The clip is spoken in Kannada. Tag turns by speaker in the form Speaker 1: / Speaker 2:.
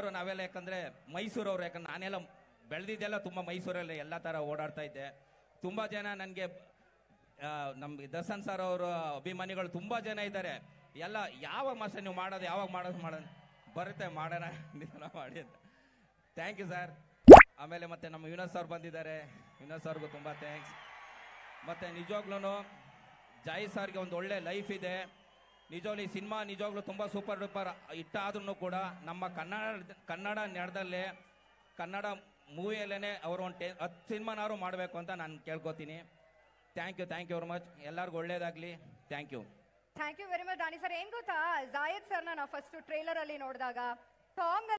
Speaker 1: ಯಾಕಂದ್ರೆ ಮೈಸೂರವ್ರು, ಯಾಕಂದ್ರೆ ನಾನೆಲ್ಲ ಬೆಳೆದಿದ್ದೆಲ್ಲ ತುಂಬ ಮೈಸೂರಲ್ಲಿ ಎಲ್ಲ ಥರ ಓಡಾಡ್ತಾ ಇದ್ದೆ. ತುಂಬ ಜನ ನನಗೆ ನಮ್ಮ ದರ್ಶನ್ ಸರ್ ಅವರ ಅಭಿಮಾನಿಗಳು ತುಂಬ ಜನ ಇದ್ದಾರೆ. ಎಲ್ಲ ಯಾವಾಗ ಮಾಸ್ಟರ್ ನೀವು ಮಾಡೋದು, ಯಾವಾಗ ಮಾಡೋದು ಮಾಡೋದು ಬರುತ್ತೆ, ಮಾಡೋಣ, ನಿಧಾನ ಮಾಡಿ ಅಂತ. ಥ್ಯಾಂಕ್ ಯು ಸರ್ ಆಮೇಲೆ ಮತ್ತೆ ನಮ್ಮ ವಿನೋದ್ ಸರ್ ಬಂದಿದ್ದಾರೆ. ವಿನೋದ್ ಸರ್ಗೂ ತುಂಬ ಥ್ಯಾಂಕ್ಸ್ ಮತ್ತೆ ನಿಜವಾಗ್ಲೂ ಜಾಯಿ ಸರ್ಗೆ ಒಂದು ಒಳ್ಳೆ ಲೈಫ್ ಇದೆ. ನಿಜವಾಗ್ಲೂ ಈ ಸಿನಿಮಾ ನಿಜವಾಗ್ಲೂ ತುಂಬ ಸೂಪರ್ ಡೂಪರ್. ಹಿಟ್ ಆದ್ರೂ ಕೂಡ ನಮ್ಮ ಕನ್ನಡ ಕನ್ನಡ ನೆಡದಲ್ಲೇ, ಕನ್ನಡ ಮೂವಿಯಲ್ಲೇ ಅವರು ಒಂದು ಟೆ ಹತ್ತು ಸಿನಿಮಾನಾದ್ರು ಮಾಡಬೇಕು ಅಂತ ನಾನು ಕೇಳ್ಕೊತೀನಿ. Thank you thank you very much ಎಲ್ಲರಿಗೂ ಒಳ್ಳೇದಾಗಲಿ. Thank you
Speaker 2: thank you very much Rani sir. ಏನ್ ಗೊತ್ತಾ? ಜಾಯದ್ ಸರ್ನ ನಾವು ಫಸ್ಟ್ ಟ್ರೈಲರಲ್ಲಿ ನೋಡಿದಾಗ ಸಾಂಗ್